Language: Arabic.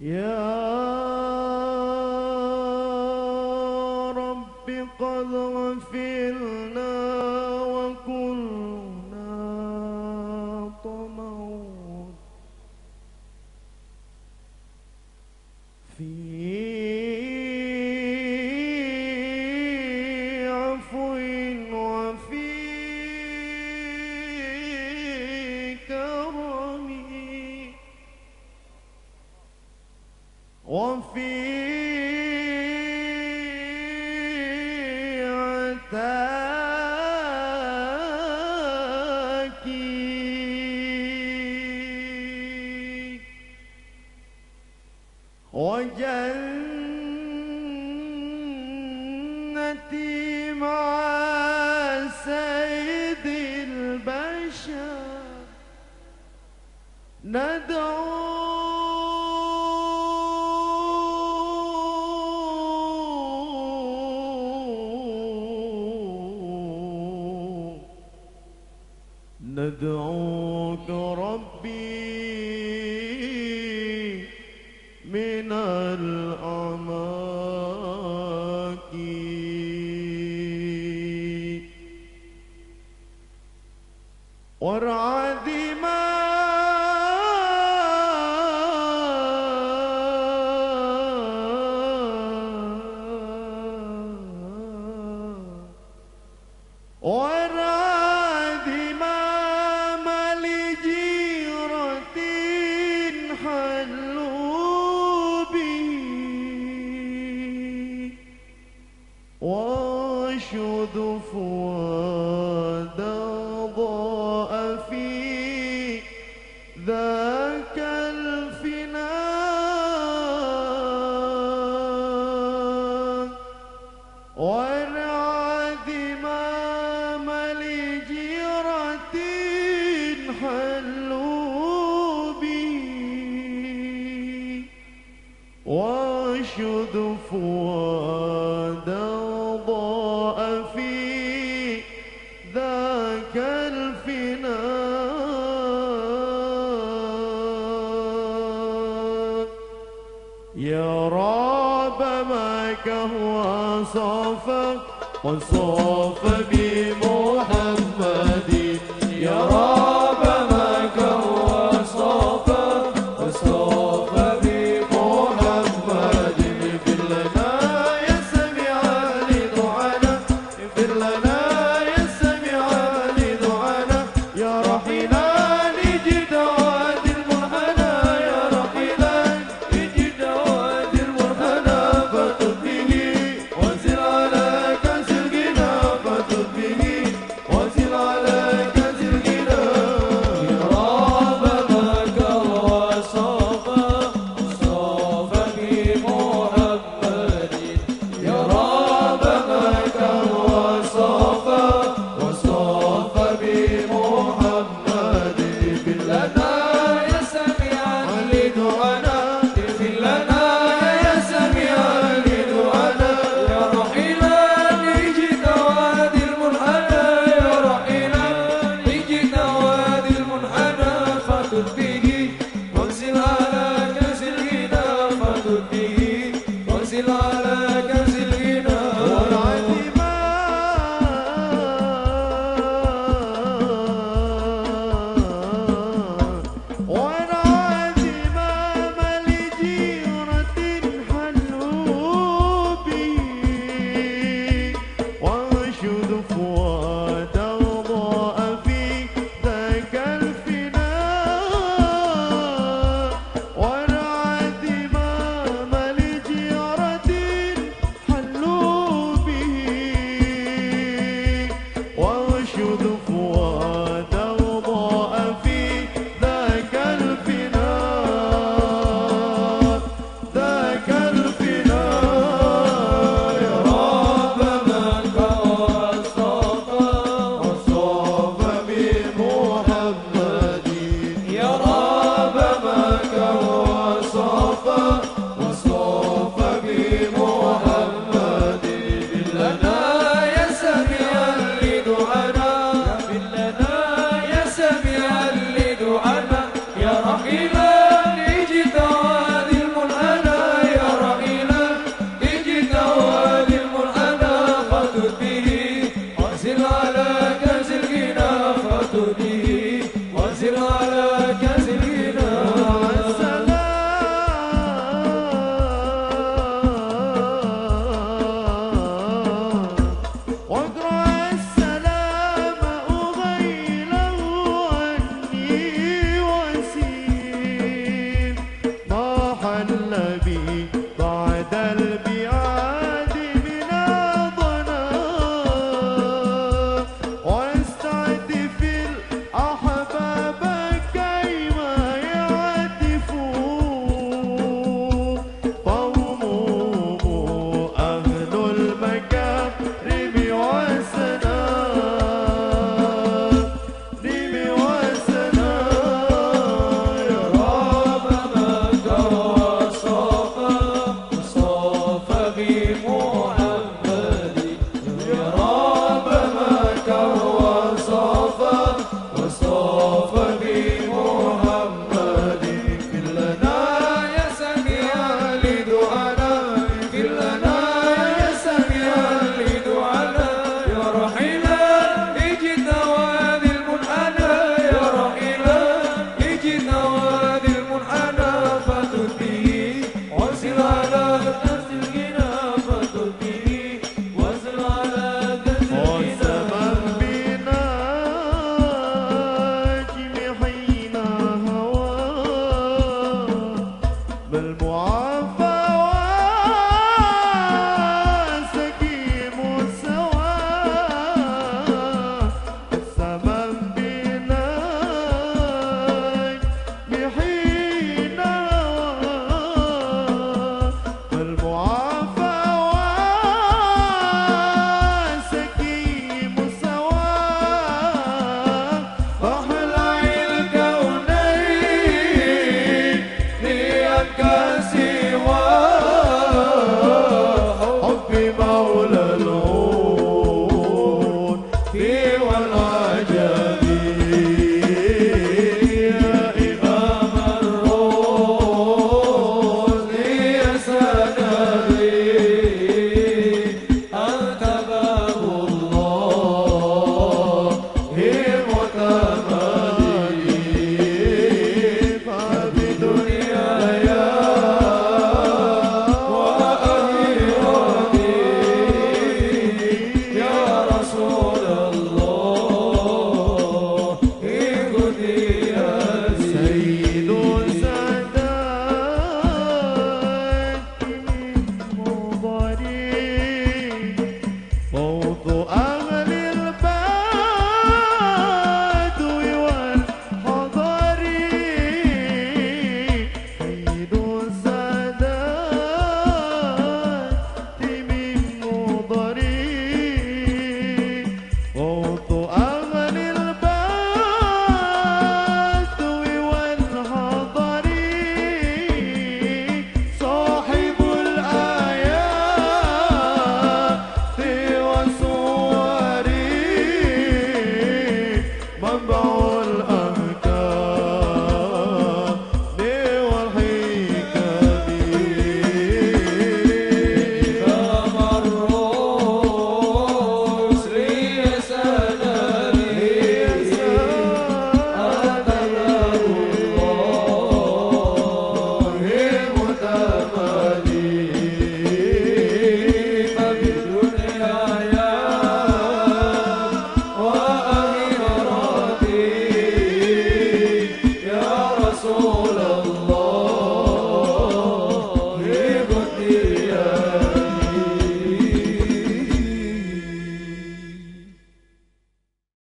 يا رب قد غفلنا وكلنا طمعون. في مع سيد البشر. ندعو ندعوك ربي واشد فؤاد One soul. Mala you the بالمعاناة alone.